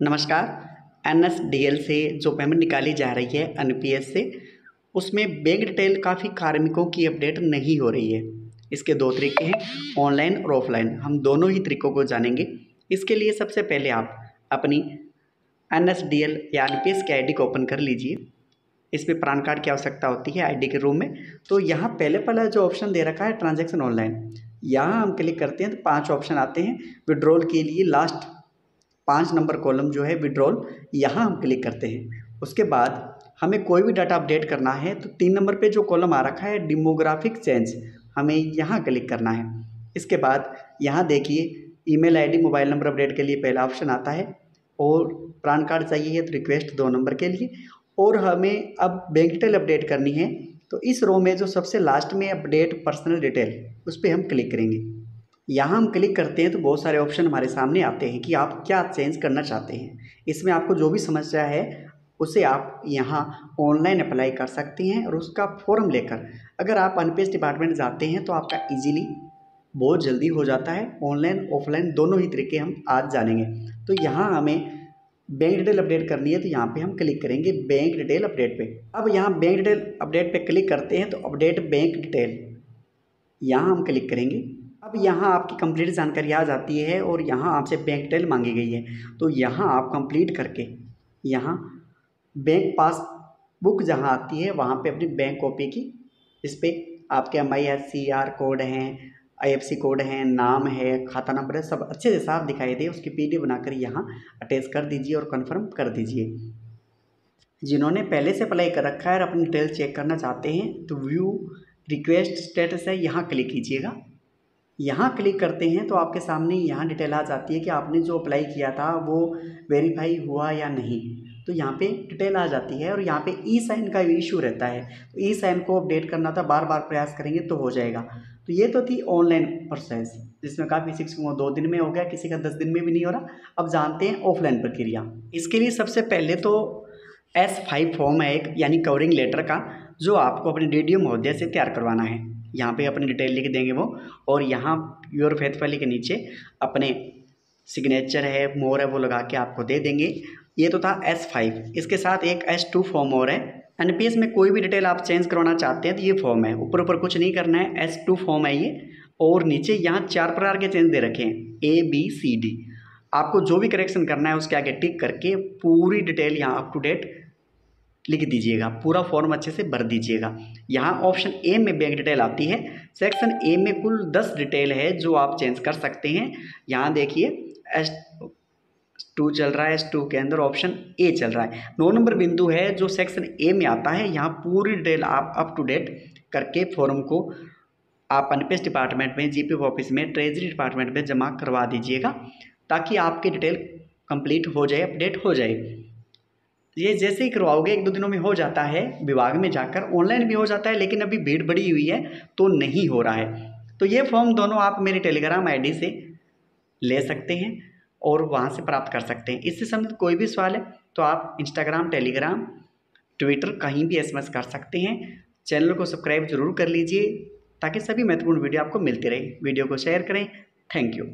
नमस्कार N S D L से जो पेमेंट निकाली जा रही है एन पी एस से, उसमें बैंक डिटेल काफ़ी कार्मिकों की अपडेट नहीं हो रही है। इसके दो तरीके हैं ऑनलाइन और ऑफलाइन हम दोनों ही तरीक़ों को जानेंगे। इसके लिए सबसे पहले आप अपनी एन एस डी एल या एन पी एस की आई डी को ओपन कर लीजिए। इसमें पैन कार्ड की आवश्यकता होती है आईडी के रूम में। तो यहाँ पहले पहला जो ऑप्शन दे रखा है ट्रांजेक्शन ऑनलाइन यहाँ हम क्लिक करते हैं तो पाँच ऑप्शन आते हैं। विड्रॉल के लिए लास्ट पाँच नंबर कॉलम जो है विड्रॉल यहाँ हम क्लिक करते हैं। उसके बाद हमें कोई भी डाटा अपडेट करना है तो तीन नंबर पे जो कॉलम आ रखा है डिमोग्राफिक चेंज हमें यहाँ क्लिक करना है। इसके बाद यहाँ देखिए email ID mobile number update के लिए पहला ऑप्शन आता है, और पैन कार्ड चाहिए है तो रिक्वेस्ट दो नंबर के लिए। और हमें अब बैंक डिटेल अपडेट करनी है तो इस रो में जो सबसे लास्ट में अपडेट पर्सनल डिटेल उस पर हम क्लिक करेंगे। यहाँ हम क्लिक करते हैं तो बहुत सारे ऑप्शन हमारे सामने आते हैं कि आप क्या चेंज करना चाहते हैं। इसमें आपको जो भी समस्या है, उसे आप यहाँ ऑनलाइन अप्लाई कर सकते हैं और उसका फॉर्म लेकर। अगर आप अनपेज डिपार्टमेंट जाते हैं तो आपका इजीली बहुत जल्दी हो जाता है। ऑनलाइन, ऑफलाइन दोनों ही तरीके हम आज जानेंगे। तो यहाँ हमें बैंक डिटेल अपडेट करनी है तो यहाँ पे हम क्लिक करेंगे बैंक डिटेल अपडेट पे। अब यहाँ बैंक डिटेल अपडेट पे क्लिक करते हैं तो अपडेट बैंक डिटेल। यहाँ हम क्लिक करेंगे। अब यहाँ आपकी कंप्लीट जानकारी आ जाती है और यहाँ आपसे बैंक डिटेल मांगी गई है। तो यहाँ आप कंप्लीट करके यहाँ बैंक पास बुक जहाँ आती है, वहाँ पे अपनी बैंक कॉपी की इस पर आपके M I S C R code हैं आई एफ़ सी कोड हैं, नाम है, खाता नंबर है, सब अच्छे से साफ़ दिखाई दे, उसकी पी डी बनाकर यहाँ अटैच कर दीजिए और कन्फर्म कर दीजिए। जिन्होंने पहले से अप्लाई कर रखा है और अपनी डिटेल चेक करना चाहते हैं तो व्यू रिक्वेस्ट स्टेटस है, यहाँ क्लिक कीजिएगा। यहाँ क्लिक करते हैं तो आपके सामने यहाँ डिटेल आ जाती है कि आपने जो अप्लाई किया था वो वेरीफाई हुआ या नहीं। तो यहाँ पे डिटेल आ जाती है और यहाँ पे ई साइन का इशू रहता है। तो ई साइन को अपडेट करना था बार बार प्रयास करेंगे तो हो जाएगा। तो ये तो थी ऑनलाइन प्रोसेस जिसमें काफ़ी सिक्स दो दिन में हो गया, किसी का दस दिन में भी नहीं हो रहा। अब जानते हैं ऑफलाइन प्रक्रिया। इसके लिए सबसे पहले तो एस फाइव फॉर्म है एक, यानी कवरिंग लेटर का, जो आपको अपने डी डी महोदय से तैयार करवाना है। यहाँ पे अपनी डिटेल लिख देंगे वो। और यहाँ योर फेथफली के नीचे अपने सिग्नेचर है मोर है, वो लगा के आपको दे देंगे। ये तो था एस फाइव इसके साथ एक एस टू फॉर्म और है। एन पी एस में कोई भी डिटेल आप चेंज करवाना चाहते हैं तो ये फॉर्म है। ऊपर ऊपर कुछ नहीं करना है। एस टू फॉर्म है ये। और नीचे यहाँ चार प्रकार के चेंज दे रखे हैं। ए बी सी डी आपको जो भी करेक्शन करना है उसके आगे टिक करके पूरी डिटेल यहाँ अप टू डेट लिख दीजिएगा, पूरा फॉर्म अच्छे से भर दीजिएगा। यहाँ ऑप्शन ए में बैंक डिटेल आती है। सेक्शन ए में कुल दस डिटेल है जो आप चेंज कर सकते हैं। यहाँ देखिए एस टू चल रहा है एस टू के अंदर ऑप्शन ए चल रहा है। नौ नंबर बिंदु है जो सेक्शन ए में आता है। यहाँ पूरी डिटेल आप अप टू डेट करके फॉर्म को आप अनपेस डिपार्टमेंट में जीपी ऑफ़िस में ट्रेजरी डिपार्टमेंट में जमा करवा दीजिएगा, ताकि आपकी डिटेल कंप्लीट हो जाए अपडेट हो जाए। ये जैसे ही करवाओगे, एक दो दिनों में हो जाता है, विभाग में जाकर। ऑनलाइन भी हो जाता है, लेकिन अभी भीड़ बढ़ी हुई है तो नहीं हो रहा है। तो ये फॉर्म दोनों आप मेरे टेलीग्राम आईडी से ले सकते हैं और वहाँ से प्राप्त कर सकते हैं। इससे संबंधित कोई भी सवाल है तो आप इंस्टाग्राम टेलीग्राम ट्विटर कहीं भी एसएमएस कर सकते हैं। चैनल को सब्सक्राइब ज़रूर कर लीजिए, ताकि सभी महत्वपूर्ण वीडियो आपको मिलती रहे। वीडियो को शेयर करें। Thank you